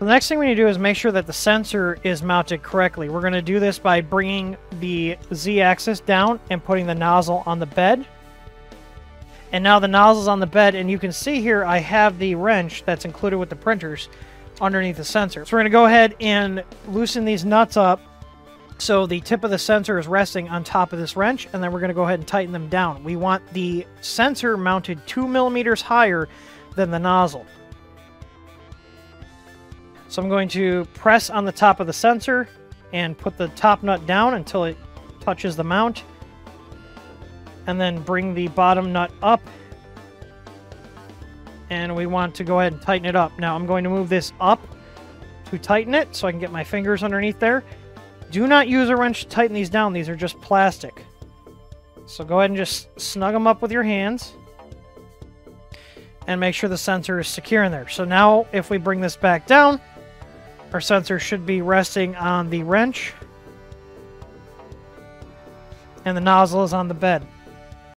So the next thing we need to do is make sure that the sensor is mounted correctly. We're going to do this by bringing the Z-axis down and putting the nozzle on the bed. And now the nozzle's on the bed, and you can see here I have the wrench that's included with the printers underneath the sensor. So we're going to go ahead and loosen these nuts up so the tip of the sensor is resting on top of this wrench, and then we're going to go ahead and tighten them down. We want the sensor mounted 2 millimeters higher than the nozzle. So I'm going to press on the top of the sensor and put the top nut down until it touches the mount. And then bring the bottom nut up. And we want to go ahead and tighten it up. Now I'm going to move this up to tighten it so I can get my fingers underneath there. Do not use a wrench to tighten these down. These are just plastic. So go ahead and just snug them up with your hands. And make sure the sensor is secure in there. So now if we bring this back down, our sensor should be resting on the wrench. And the nozzle is on the bed.